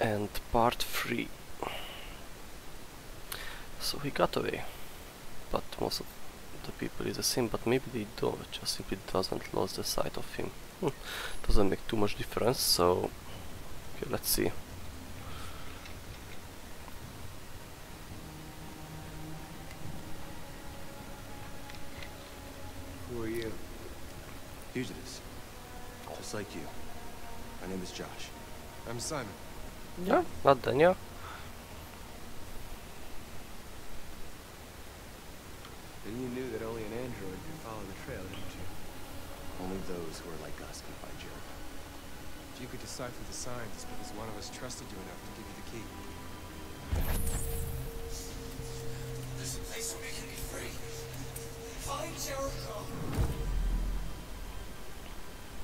and part 3. So he got away, but most of the people is the same, but maybe they don't, just simply doesn't lose the sight of him. Hmm. Doesn't make too much difference, so okay, let's see. Who are you? Fugitives. Just like you. My name is Josh. I'm Simon. Yeah, not Daniel. And you knew that only an android could follow the trail, didn't you? Only those who are like us can find Jericho. If you could decipher the signs, it's because one of us trusted you enough to give you the key. There's a place where we can be free. Find Jericho.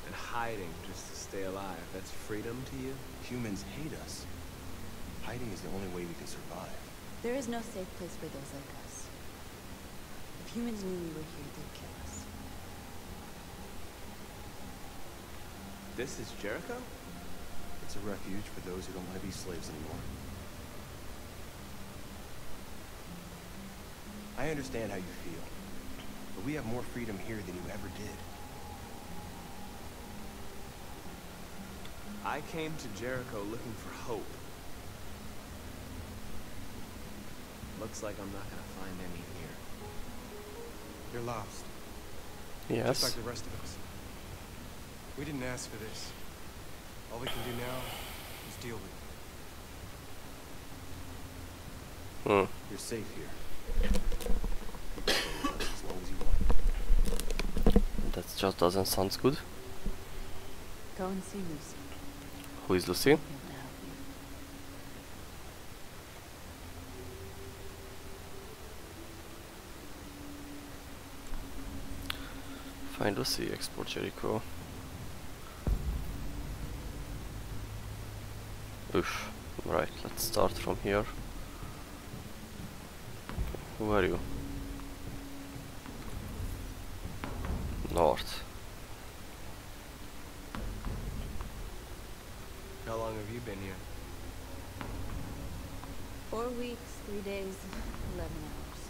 And hiding just to stay alive, that's freedom to you? Humans hate us. Hiding is the only way we can survive. There is no safe place for those like us. If humans knew we were here, they'd kill us. This is Jericho? It's a refuge for those who don't want to be slaves anymore. I understand how you feel, but we have more freedom here than you ever did. I came to Jericho looking for hope. Looks like I'm not gonna find any here. You're lost, Yes. just like the rest of us. We didn't ask for this. All we can do now is deal with it. Hmm. You're safe here. You can stay with us as long as you want. That just doesn't sound good. Go and see Lucy. Who is Lucy? She'll be able to help you. Find Lucy, export Jericho. Oof. Right, let's start from here. Who are you? North. How long have you been here? Four weeks, three days, eleven hours.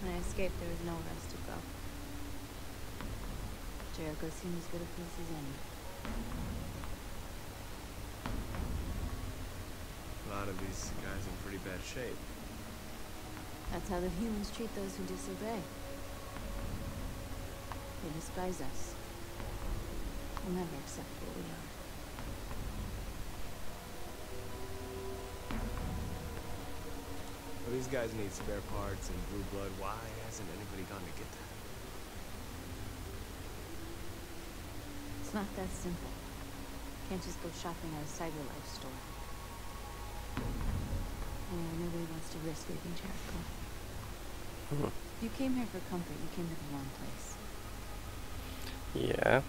When I escaped, there was nowhere else to go. Jericho seemed as good a place as any. A lot of these guys in pretty bad shape. That's how the humans treat those who disobey. They despise us. We'll never accept what we are. Well, these guys need spare parts and blue blood. Why hasn't anybody gone to get that? It's not that simple. Can't just go shopping at a CyberLife store. Anyway, nobody wants to risk leaving Jericho. Hmm. If you came here for comfort, you came to the wrong place. Yeah.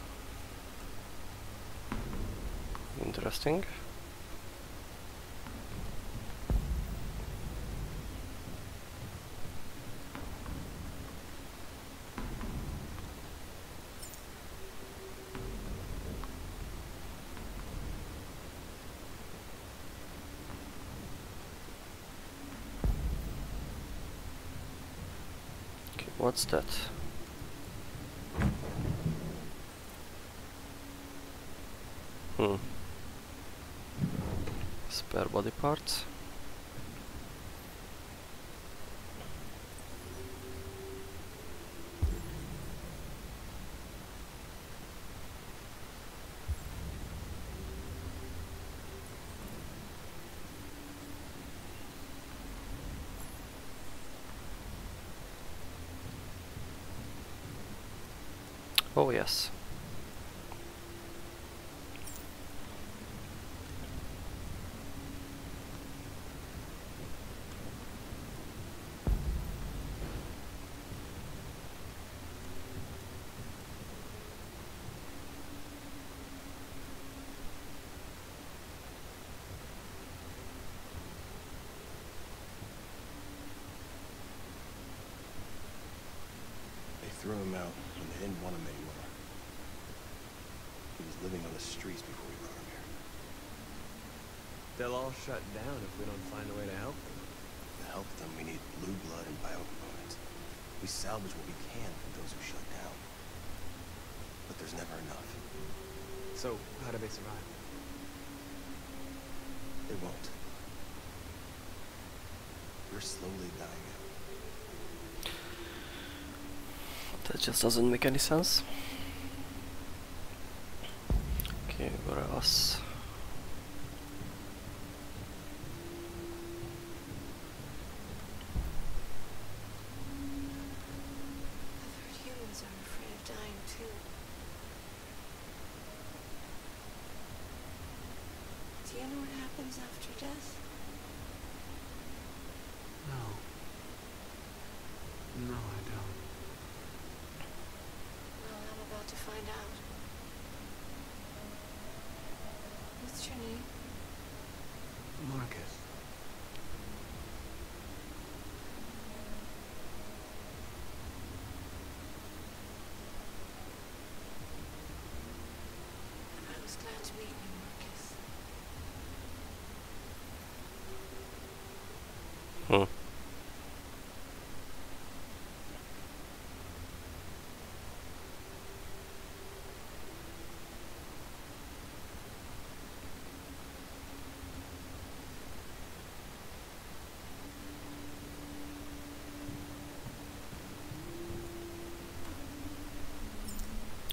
Interesting. Okay, what's that? Hmm. Spare body parts. Oh yes. They threw him out when they didn't want him anymore. He was living on the streets before we brought him here. They'll all shut down if we don't find a way to help them. To help them, we need blue blood and biocomponents. We salvage what we can from those who shut down. But there's never enough. So, how do they survive? They won't. We're slowly dying out. That just doesn't make any sense. Where else? I've heard humans are afraid of dying too. Do you know what happens after death? No. No, I don't. Well, I'm about to find out. What's your name? Marcus. I was glad to meet you, Marcus. Hmm.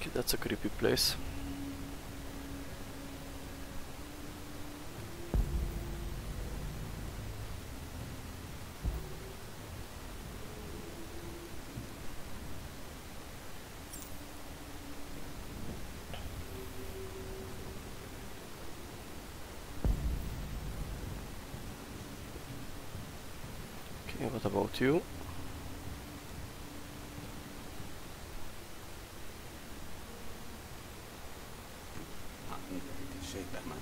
Okay, that's a creepy place. Okay, what about you? Not in very good shape, am I?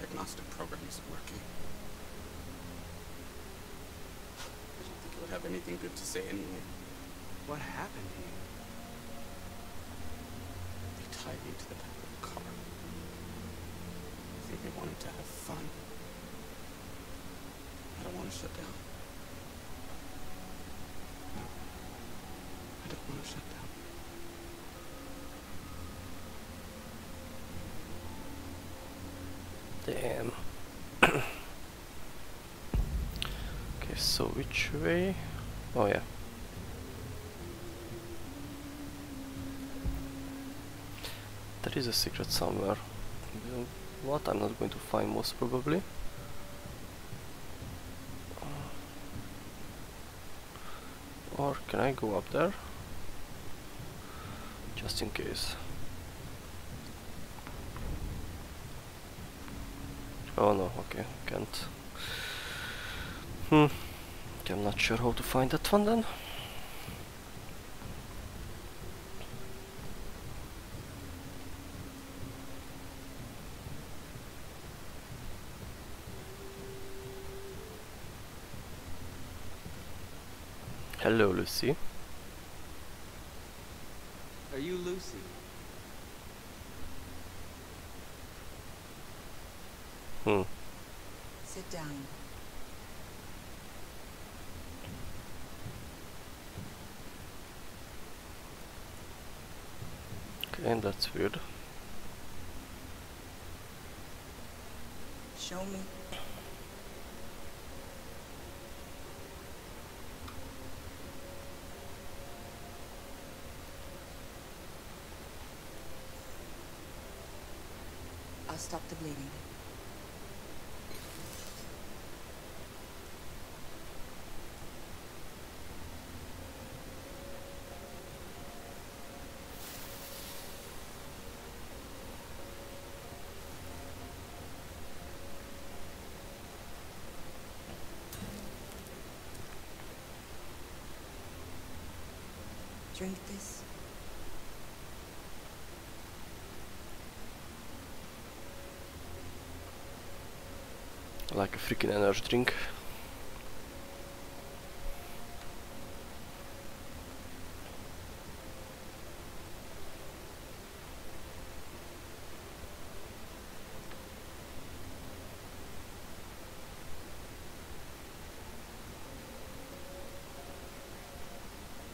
Diagnostic program isn't working. I don't think it would have anything good to say anyway. What happened to you? They tied me to the back of the car. I think they wanted to have fun. I don't want to shut down. No. I don't want to shut down. Damn. okay, so which way? Oh yeah. There is a secret somewhere. What I'm not going to find most probably. Or can I go up there? Just in case. Oh no, okay, can't. Hmm. I'm not sure how to find that one then. Hello, Lucy. Are you Lucy? Hmm. Sit down. Okay, that's weird. Show me. I'll stop the bleeding. This. Like a freaking energy drink.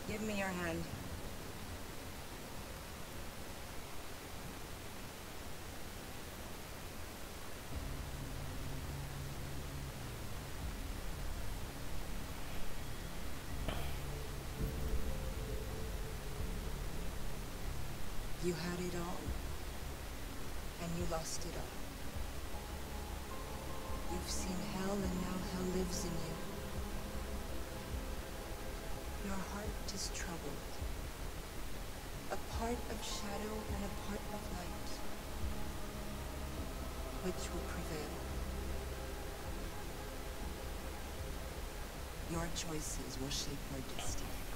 Give me your hand. You had it all, and you lost it all. You've seen hell, and now hell lives in you. Your heart is troubled. A part of shadow and a part of light. Which will prevail? Your choices will shape your destiny.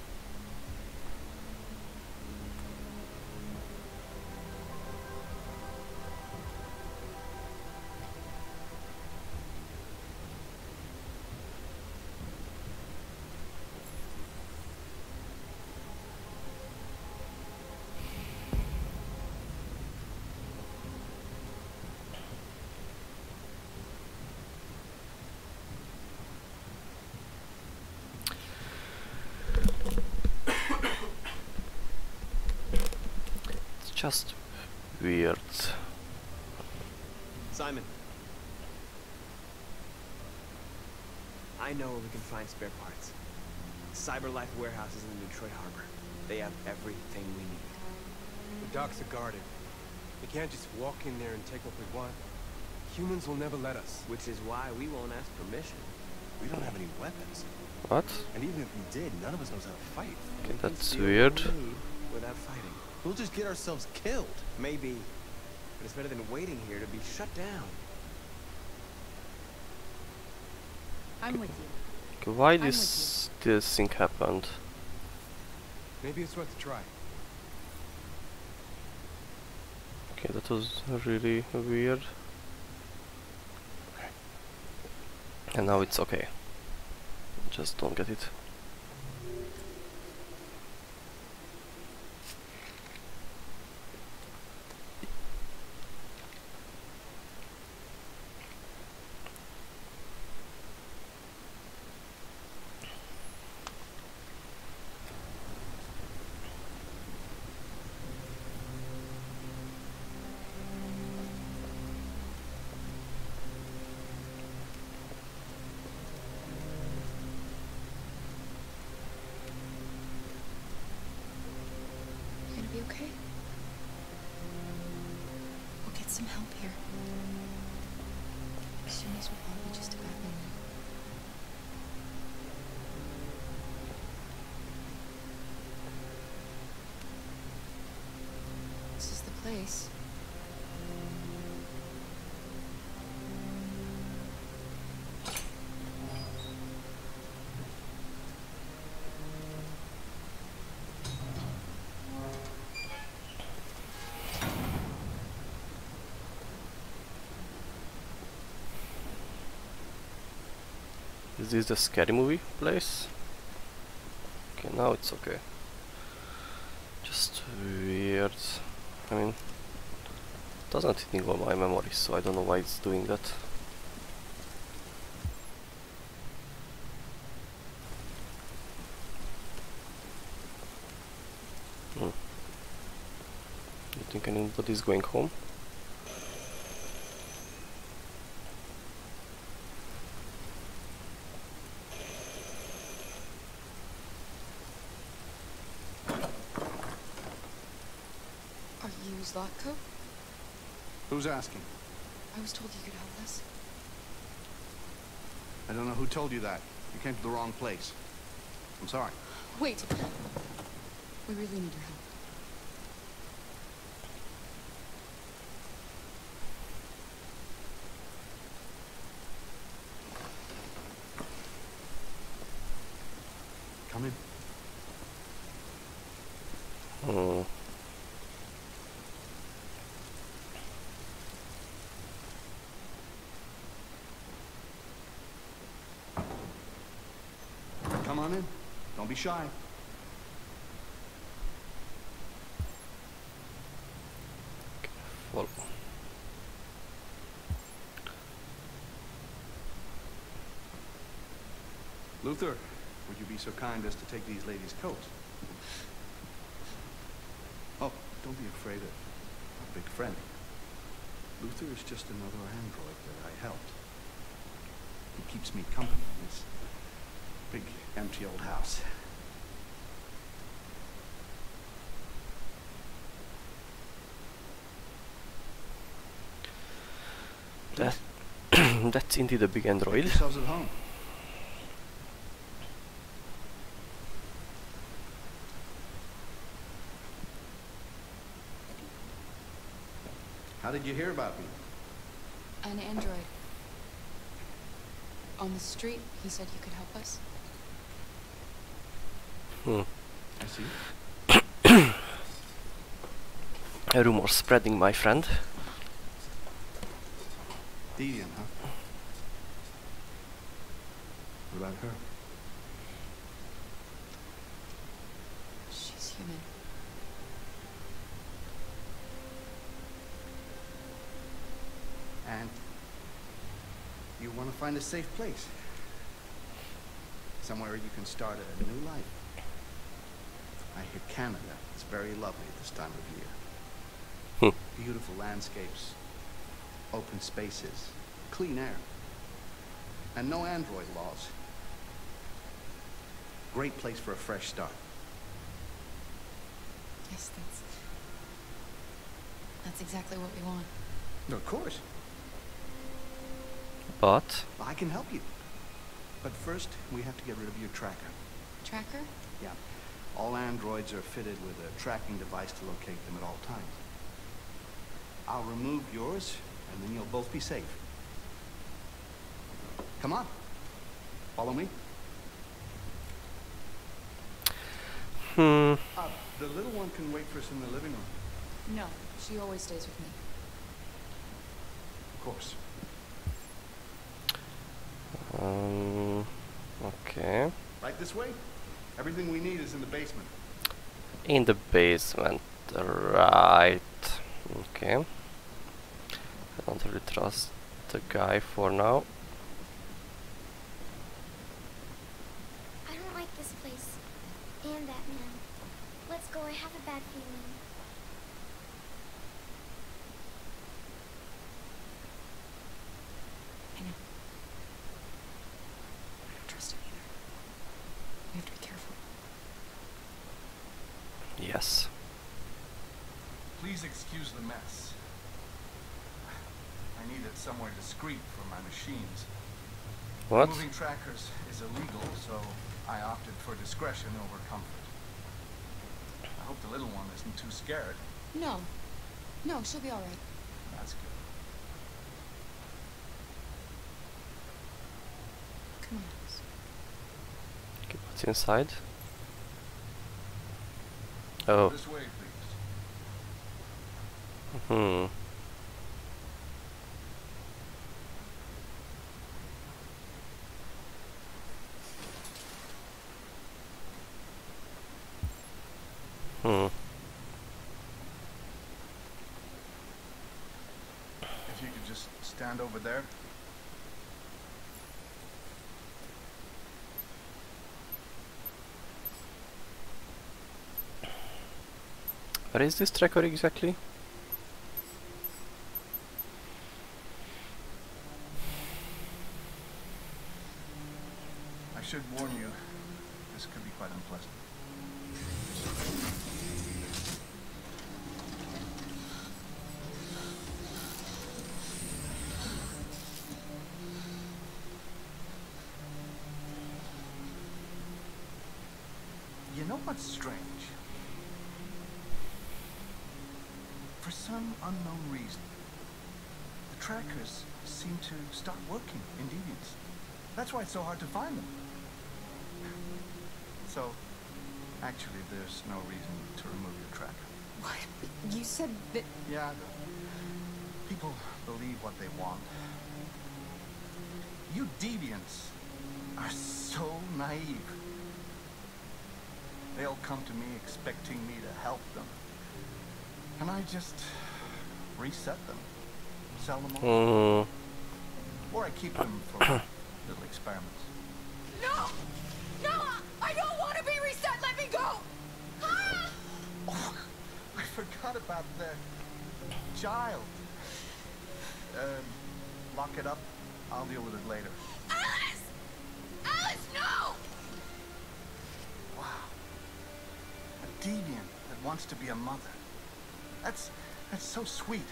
Just weird. Simon. I know where we can find spare parts. Cyberlife warehouse is in the Detroit Harbor. They have everything we need. The docks are guarded. We can't just walk in there and take what we want. Humans will never let us. Which is why we won't ask permission. We don't have any weapons. What? And even if we did, none of us knows how to fight. Okay, that's weird. Without fighting. We'll just get ourselves killed. Maybe. But it's better than waiting here to be shut down. I'm with you. Why with this this thing happened? Maybe it's worth a try. Okay, that was really weird. Okay. And now it's okay. Just don't get it. Is this the scary movie place? Okay, now it's okay. Just weird. I mean, it doesn't enable my memory, so I don't know why it's doing that. Hmm. You think anybody's going home? Are you Zlatko? Who's asking? I was told you could help us. I don't know who told you that. You came to the wrong place. I'm sorry. Wait! We really need your help. Come in. Hmm. Come on in. Don't be shy. Luther, would you be so kind as to take these ladies' coats? Oh, don't be afraid of our big friend. Luther is just another android that I helped. He keeps me company big, empty old house. That that's indeed a big android. yourselves at home. How did you hear about me? An android. On the street, he said you could help us. Hmm. I see. A rumor spreading, my friend. Deviant, huh? What about her? She's human. And you want to find a safe place. Somewhere you can start a new life. I hear Canada is very lovely at this time of year. Hmm. Beautiful landscapes, open spaces, clean air, and no android laws. Great place for a fresh start. Yes, that's... That's exactly what we want. Of course. But I can help you. But first, we have to get rid of your tracker. Tracker? Yeah. All androids are fitted with a tracking device to locate them at all times. I'll remove yours, and then you'll both be safe. Come on. Follow me. hmm. Uh, the little one can wait for us in the living room. No, she always stays with me. Of course. Um. Okay. Right this way? Everything we need is in the basement. In the basement, right? Okay. I don't really trust the guy for now. I don't like this place. And that man. Let's go, I have a bad feeling. I know. I don't trust him either. We have to be careful. Yes. Please excuse the mess. I needed somewhere discreet for my machines. What? Modding is illegal, so I opted for discretion over comfort. I hope the little one isn't too scared. No. No, she'll be all right. That's good. Come on, Alice. Okay, what's inside? Oh. This way, please. Hmm. If you could just stand over there. Where is this tracker exactly? I should warn you, this could be quite unpleasant. You know what's strange? For some unknown reason, the trackers seem to stop working in Deviants. That's why it's so hard to find them. So, actually, there's no reason to remove your tracker. What? You said that... Yeah, the people believe what they want. You deviants are so naive. They all come to me expecting me to help them. And I just reset them, sell them all. Hmm. Or I keep them for little experiments. No! No! I don't want to be reset! Let me go! Ah! Oh, I forgot about the child. Um, lock it up. I'll deal with it later. Alice! Alice, no! Wow. A deviant that wants to be a mother. That's... that's so sweet.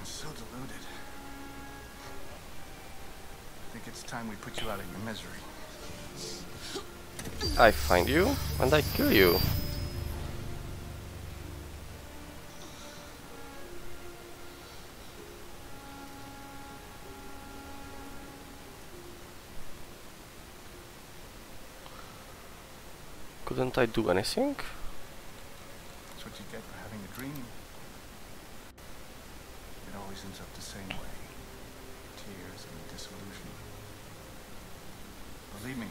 I'm so deluded. It's time we put you out of your misery. I find you and I kill you. Couldn't I do anything? That's what you get for having a dream. It always ends up the same way. Tears and disillusion. Believe me,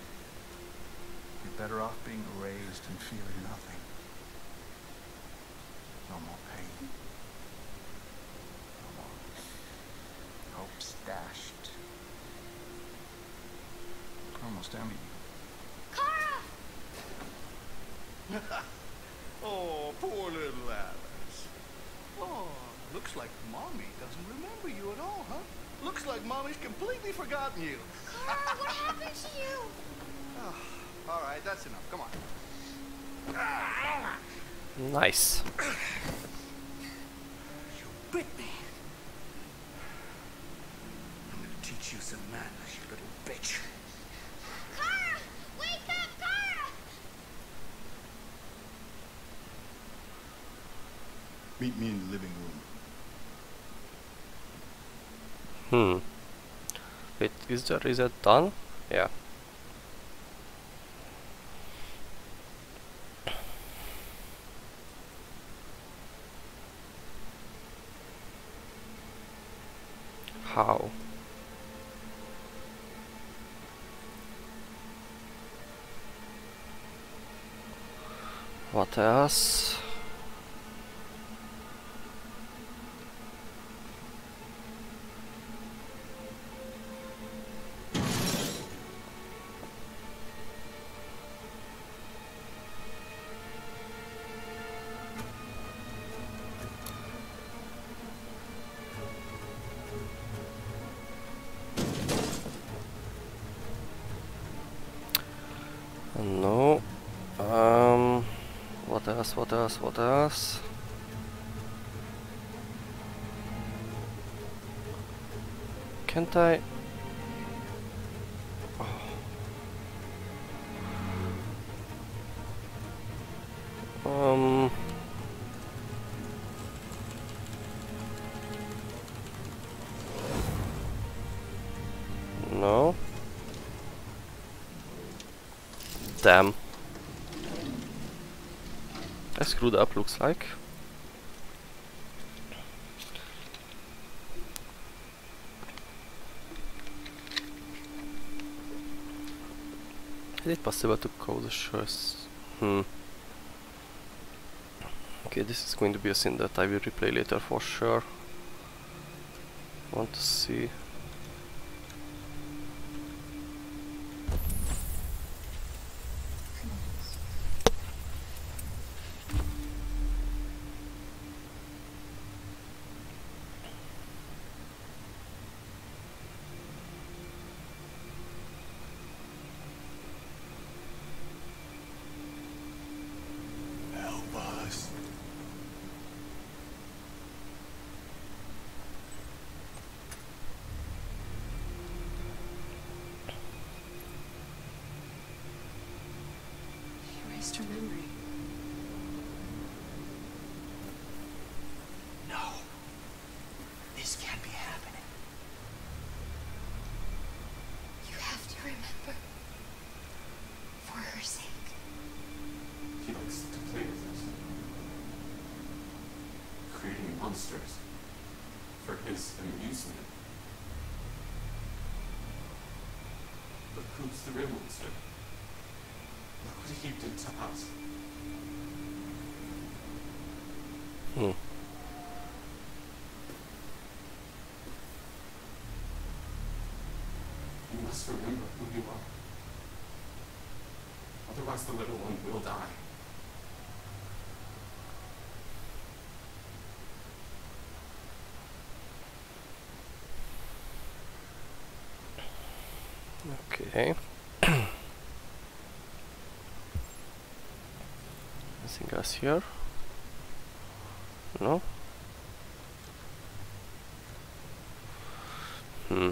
you're better off being erased and feeling nothing. No more pain. No more hopes dashed. Almost envy you. oh, poor little Alice. Oh, looks like Mommy doesn't remember you at all, huh? Looks like Mommy's completely forgotten you. Kara, what happened to you? Oh, all right, that's enough. Come on. Nice. You bit me. I'm gonna teach you some manners, you little bitch. Kara! Wake up, Kara! Meet me in the living Hmm. Wait, is the reset done? Yeah. How? What else? Else? What else? Can't I? Um. No. Damn. I screwed up, looks like. Is it possible to call the choice? Hmm. Okay, this is going to be a scene that I will replay later for sure. Want to see. Help us. He erased her memory. No. This can't be happening. You have to remember. For her sake. He likes to play with us. Creating monsters. For his amusement. But who's the real monster? Look what he did to us. Hmm. You must remember who you are. Otherwise the little one will die. Okay. Anything else here? No? Hmm.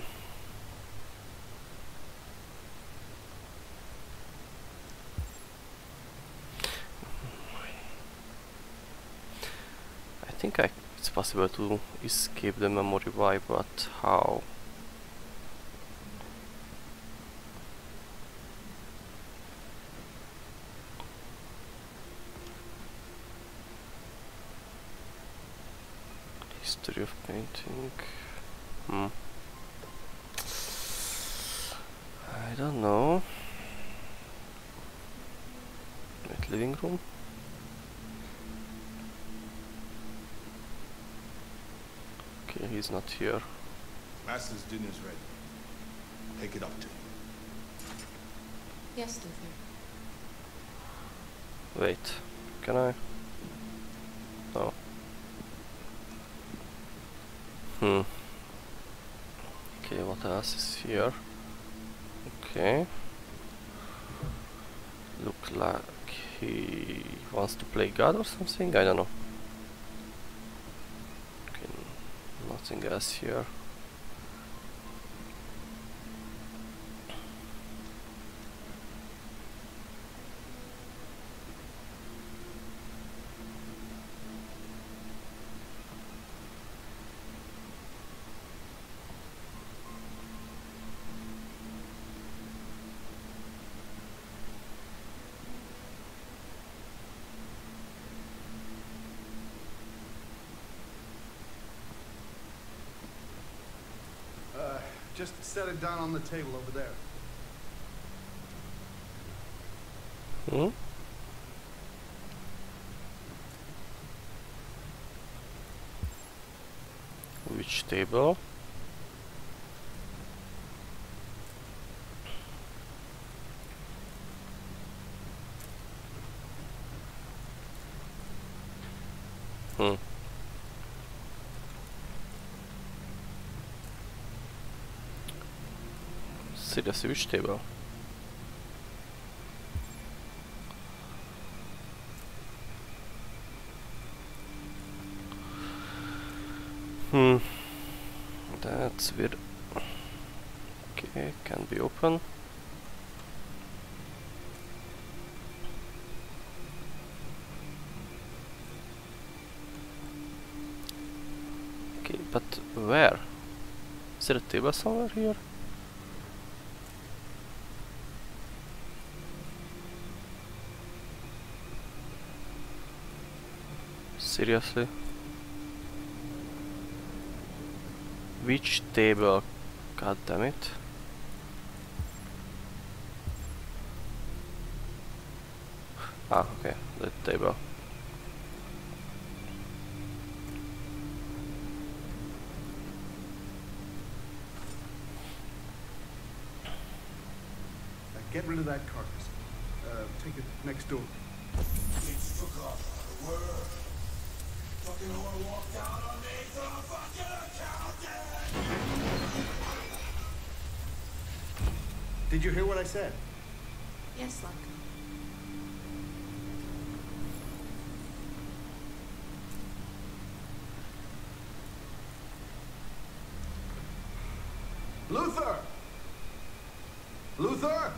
I think I, it's possible to escape the memory wipe, but how? History of painting. Hmm. I don't know. Wait, living room? Okay, he's not here. Master's dinner's ready. Take it up to him. Yes, Luther. Wait, can I? No. Hmm. Okay, what else is here? Okay. Look like he wants to play God or something? I don't know. Okay, nothing else here. Uh, just set it down on the table over there. Hmm? Which table? Hmm. Seriously, switch table? Hmm. That's weird. Okay, can be open. Okay, but where? Is there a table somewhere here? Seriously? Which table? God damn it. Ah, okay, that table. Get rid of that carcass. Uh, take it next door. Did you hear what I said? Yes, Locke. Luther! Luther!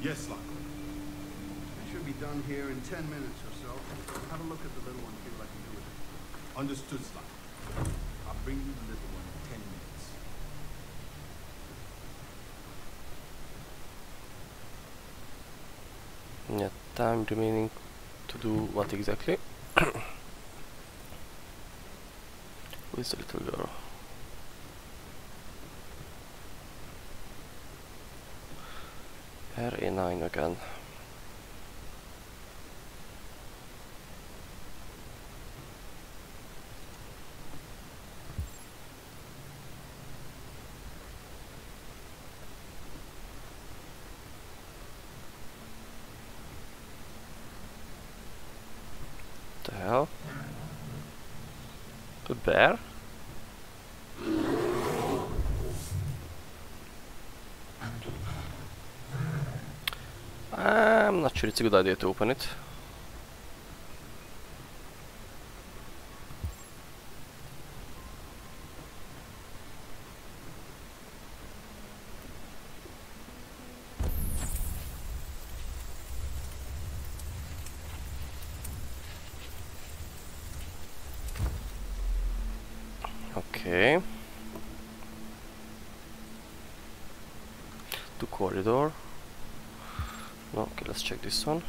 Yes, Zlatko. I should be done here in ten minutes or so. Have a look at the little one, see what I can do with it. Understood, Zlatko. I'll bring you the little one in ten minutes. Yeah, time remaining to do what exactly? Is the little girl? RA9 again. there. I'm not sure it's a good idea to open it. check this one.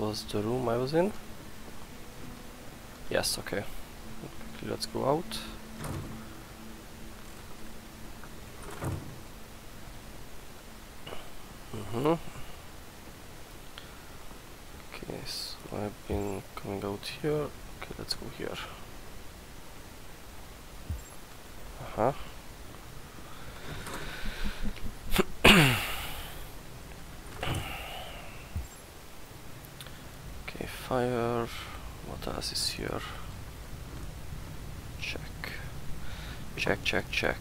was the room I was in? Yes, okay. Let's go out. fire. What else is here? Check. Check, check, check.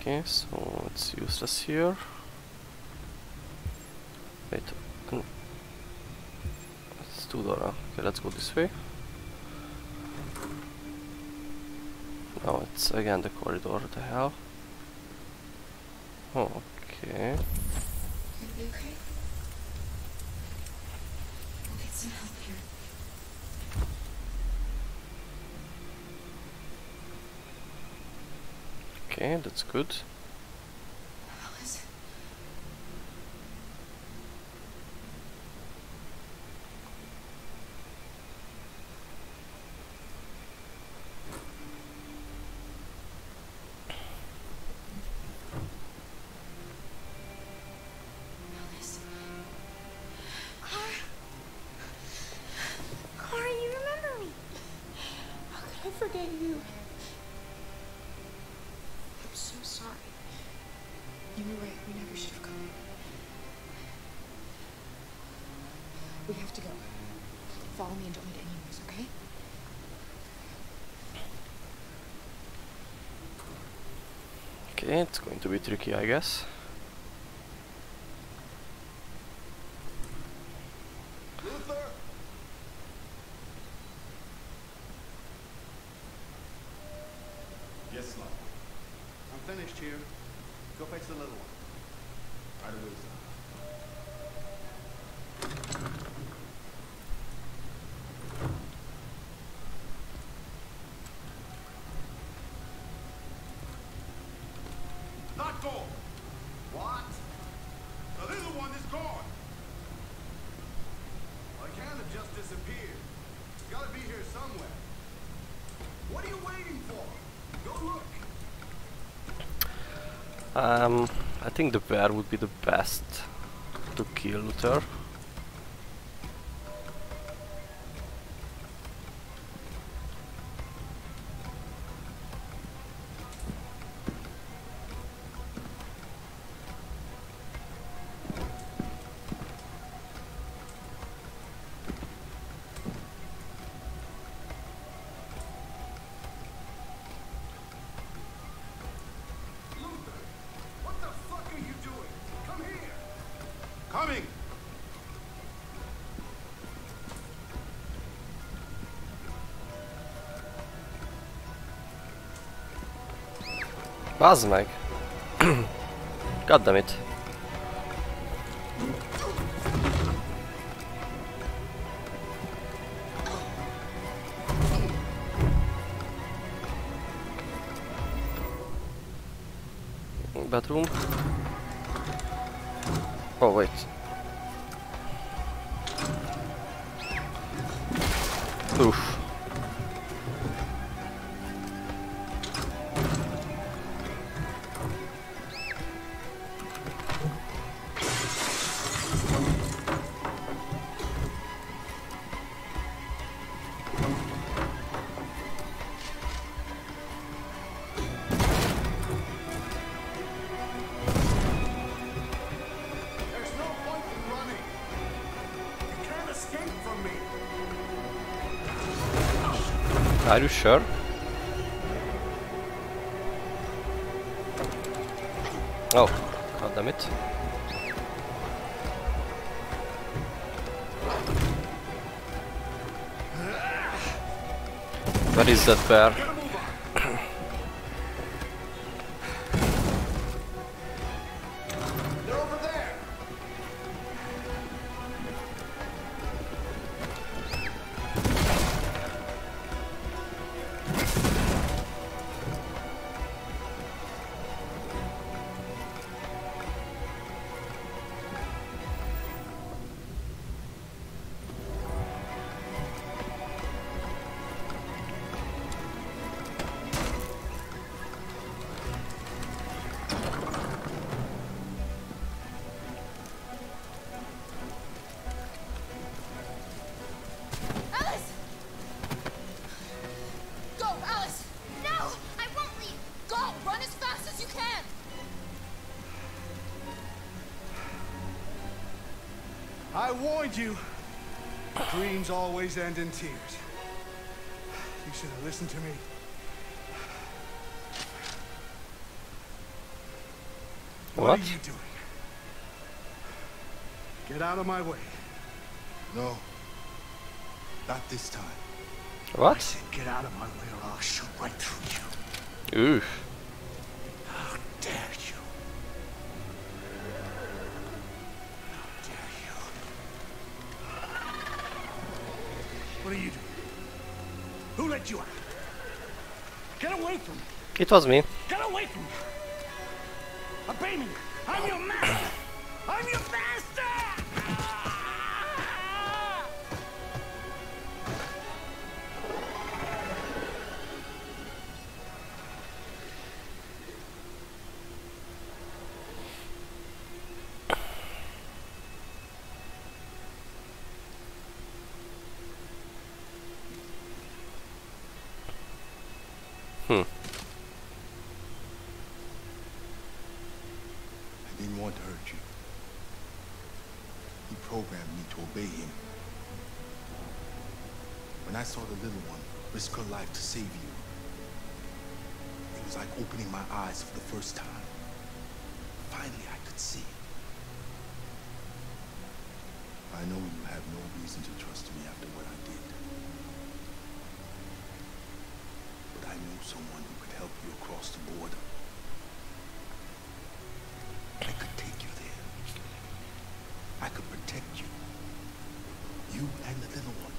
Okay, so it's useless here. Wait. It's two door. Okay, let's go this way. Now it's again the corridor, what the hell? Oh, okay. Okay, that's good. uttryck here, I guess. Um, I think the bear would be the best to kill Luther. Bazd meg! Goddammit. Are you sure? Oh, goddammit. Where is that bear? I warned you. Dreams always end in tears. You should have listened to me. What, What? are you doing? Get out of my way. No. Not this time. I What? said get out of my way or I'll shoot right through you. Ooh. It was me. Get away from me! Obey me! I'm your master! I'm your master! Life to save you, it was like opening my eyes for the first time. Finally, I could see. I know you have no reason to trust me after what I did. But I know someone who could help you across the border. I could take you there. I could protect you. You and the little one.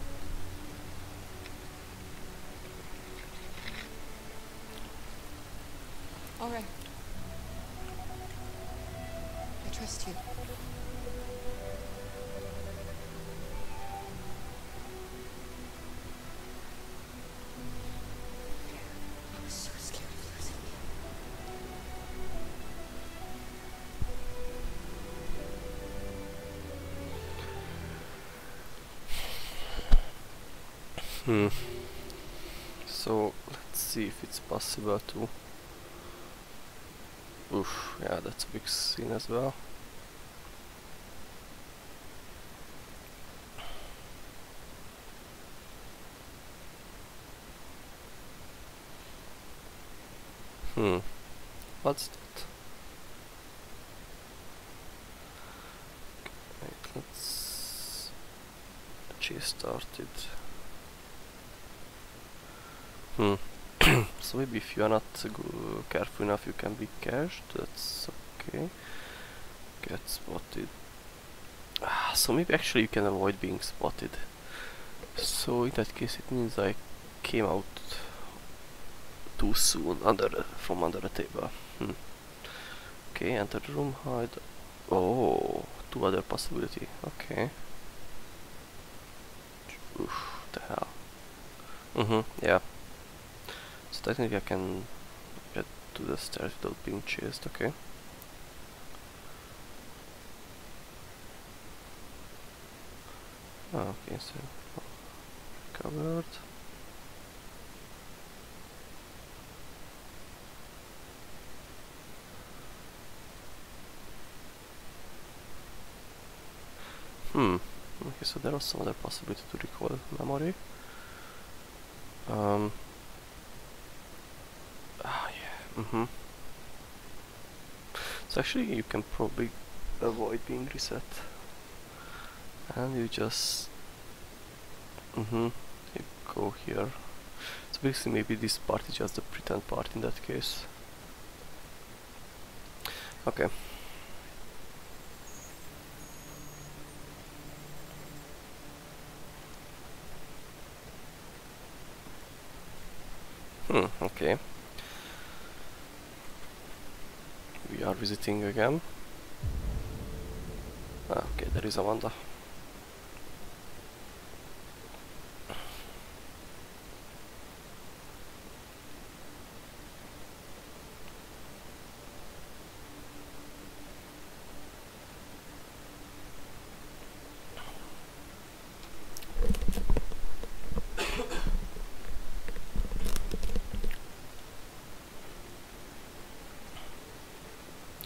All right. I trust you. I so scared of losing you. Hmm. So let's see if it's possible to. Oof, yeah, that's a big scene as well. Hmm. What's that? Wait, let's. She started. Hmm. So maybe if you are not careful enough you can be cashed, that's okay. Get spotted. Ah, so maybe actually you can avoid being spotted. So in that case it means I came out too soon under from under the table. Hmm. Okay, enter the room, hide. Oh, two other possibility. Okay. Oof, the hell. Mm-hmm, yeah. Technically I can get to the stairs without being chased, okay. Oh, okay, so covered. Hmm. Okay, so there was some other possibility to recall memory. Um. Mm-hmm. So actually, you can probably avoid being reset, and you just. Mm-hmm. You go here. So basically, maybe this part is just the pretend part in that case. Okay. Hmm, okay. We are visiting again. Ah, okay, there is Amanda.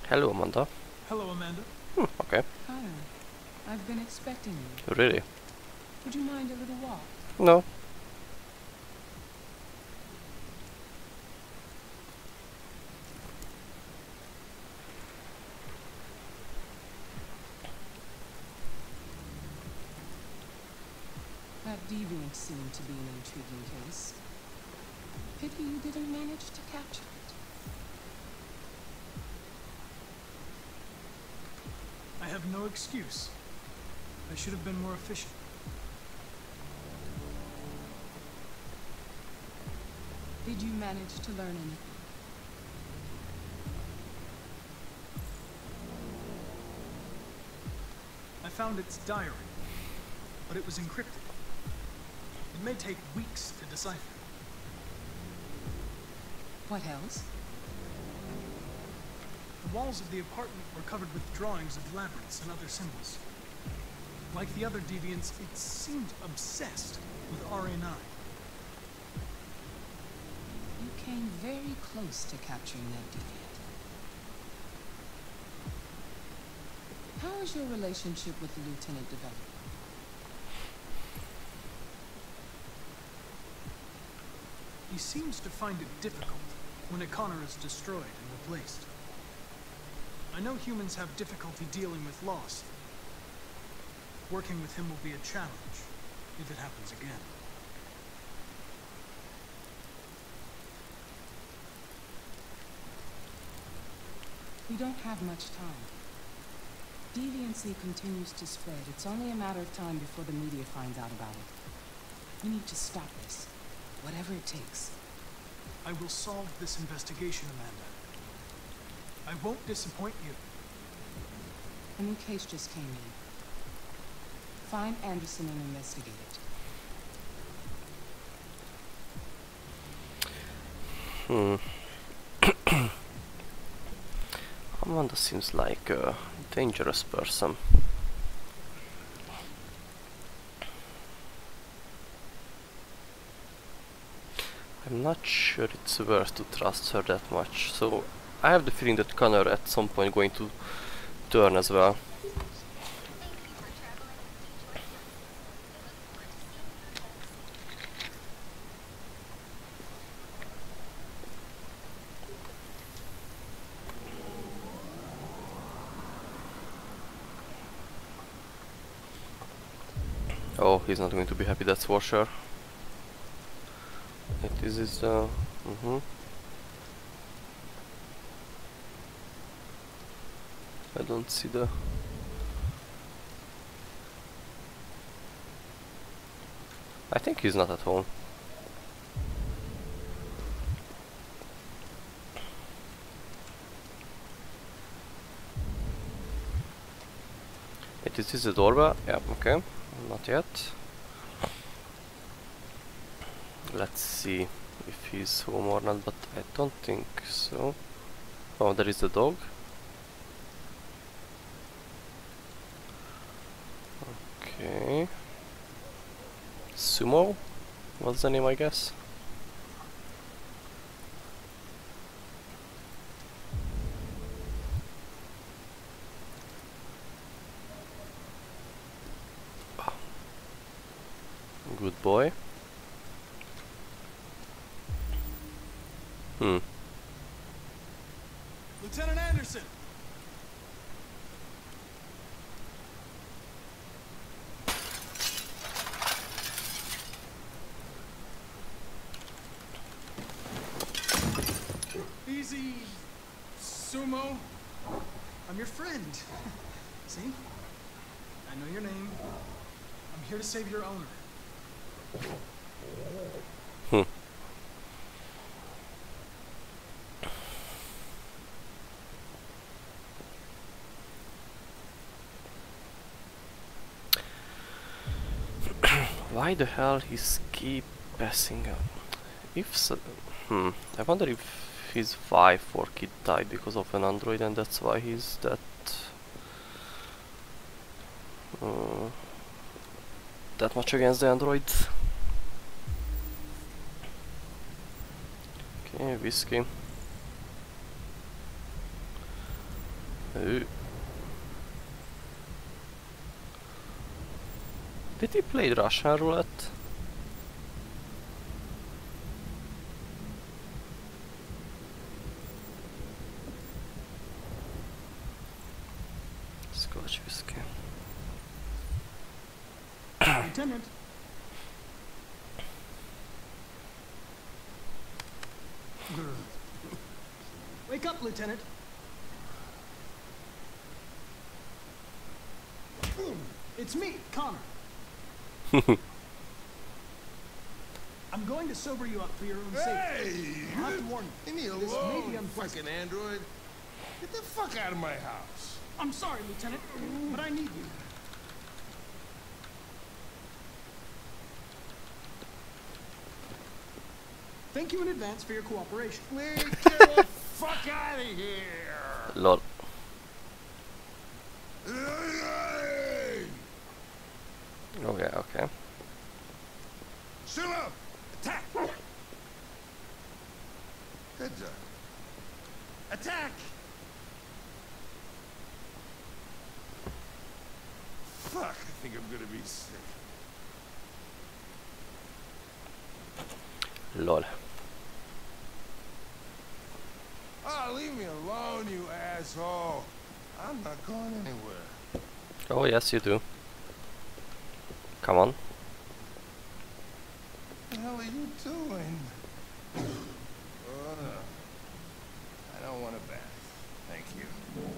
Hello, Amanda. Hello, Amanda. Hmm, okay. Hi. I've been expecting you. Oh, really? Would you mind a little walk? No. That deviant seemed to be an intriguing case. Pity you didn't manage to capture it. I have no excuse. I should have been more efficient. Did you manage to learn anything? I found its diary, but it was encrypted. It may take weeks to decipher. What else? The walls of the apartment were covered with drawings of labyrinths and other symbols. Like the other deviants, it seemed obsessed with RA9. You came very close to capturing that deviant. How is your relationship with the lieutenant developing? He seems to find it difficult when a Connor is destroyed and replaced. I know humans have difficulty dealing with loss. Working with him will be a challenge, if it happens again. We don't have much time. Deviancy continues to spread. It's only a matter of time before the media finds out about it. We need to stop this, whatever it takes. I will solve this investigation, Amanda. I won't disappoint you. A new case just came in. Find Anderson and investigate it. Hmm. Amanda seems like a dangerous person. I'm not sure it's worth to trust her that much, so I have the feeling that Connor at some point going to turn as well. Oh, he's not going to be happy, that's for sure. It is is uh mhm. I don't see the I think he's not at home. It is this the doorbell? Yeah, okay. Not yet. Let's see if he's home or not, but I don't think so. Oh, there is the dog. Okay. Sumo? What's the name, I guess? Good boy. Hmm. Lieutenant Anderson! Easy, Sumo. I'm your friend. See? I know your name. I'm here to save your owner. Hmm. Why the hell he's keep passing up? If so, hmm, I wonder if his wife or kid died because of an android and that's why he's that uh, that much against the androids. Okay, whiskey. Did he play Russian roulette? Scotch whiskey. Lieutenant. Wake up, Lieutenant. It's me, Connor. I'm going to sober you up for your own safety. Hey! I'll have to warn you. Leave me This may be you unpleasant. fucking android. Get the fuck out of my house. I'm sorry, Lieutenant, but I need you. Thank you in advance for your cooperation. Get the fuck out of here! Lol. Hey! Okay, okay. Shut up! Attack! Good job. Attack! Fuck, I think I'm gonna be sick. Lol. Oh, leave me alone, you asshole. I'm not going anywhere. Oh yes, you do. Come on. What the hell are you doing? I want a bath. Thank you.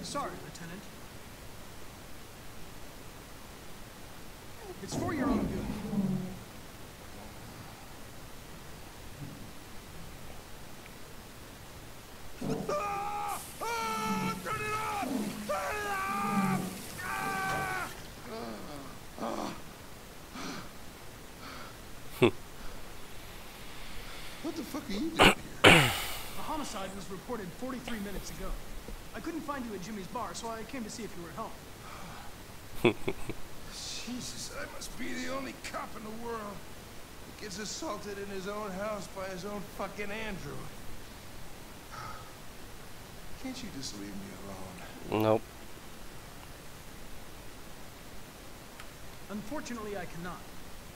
Sorry, Lieutenant. It's for your own good. Ah! Ah! Turn it off! Turn it off! Ah! Ah! What the fuck are you doing here? A homicide was reported 43 minutes ago. I couldn't find you at Jimmy's bar, so I came to see if you were at home. Jesus, I must be the only cop in the world that gets assaulted in his own house by his own fucking android. Can't you just leave me alone? Nope. Unfortunately, I cannot.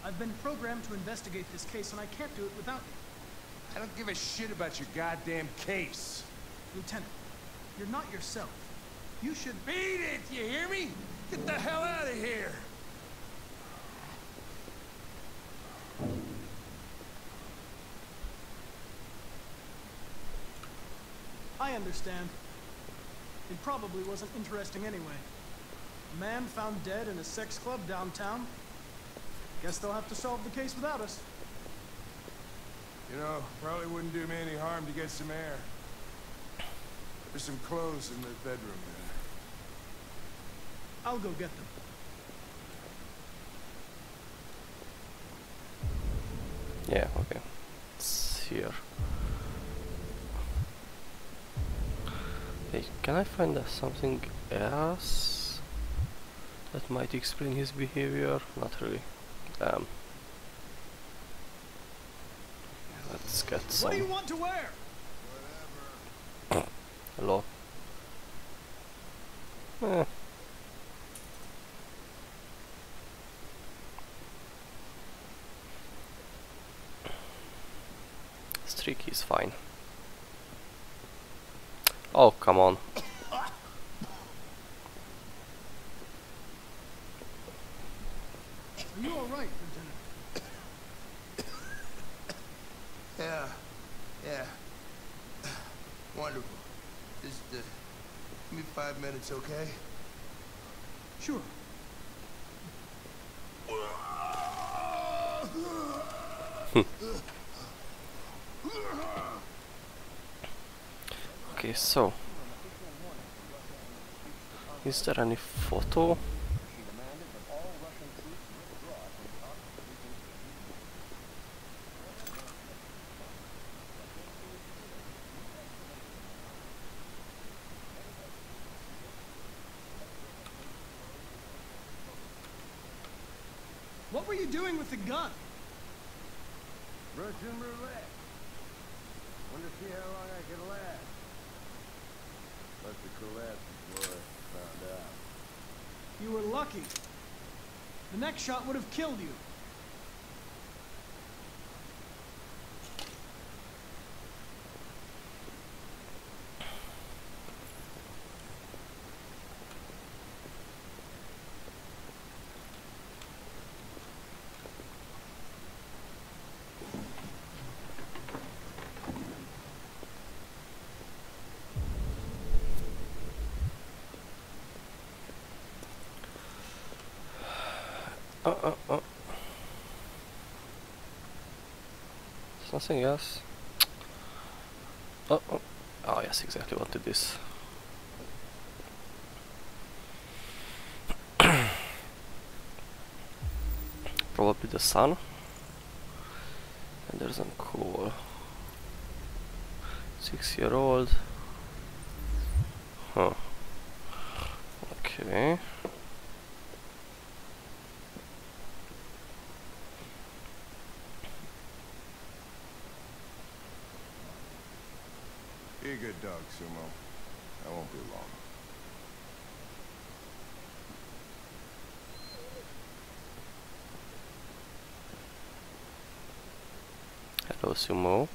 I've been programmed to investigate this case, and I can't do it without you. I don't give a shit about your goddamn case. Lieutenant, you're not yourself. You should... Beat it, you hear me? Get the hell out of here! I understand. It probably wasn't interesting anyway. A man found dead in a sex club downtown. Guess they'll have to solve the case without us. You know, probably wouldn't do me any harm to get some air. There's some clothes in the bedroom there. I'll go get them. Yeah, okay. It's here. Hey, can I find uh, something else that might explain his behavior? Not really. Um, let's get some. What do you want to wear? Hello. Eh. Streaky is fine. Oh, come on. Are you alright, Lieutenant? Yeah, yeah. Wonderful. Just, uh, give me five minutes, okay? Sure. Okay, so. Is there any photo? With the gun? Russian roulette. Want to see how long I can last. But the collapse before I found out. You were lucky. The next shot would have killed you. Uh, uh. There's nothing else. Oh, oh. oh yes, exactly what it is. Probably the sun. And there's a cool six year old. Huh. Okay. Dog, Sumo. I won't be long. Hello, Sumo.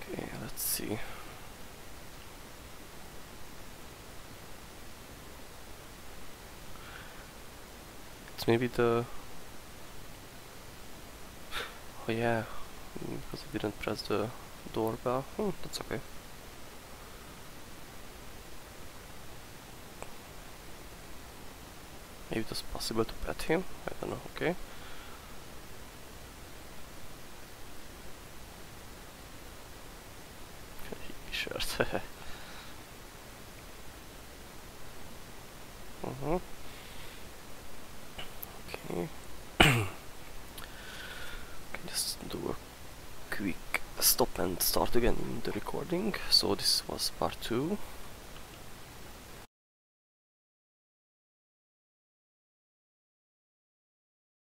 Okay, let's see. It's maybe the... Oh yeah, mm, because I didn't press the doorbell. Hmm, that's okay. Maybe it was possible to pet him? I don't know, okay. shirt. uh-huh. Okay. Can just do a quick stop and start again the recording. So this was part two.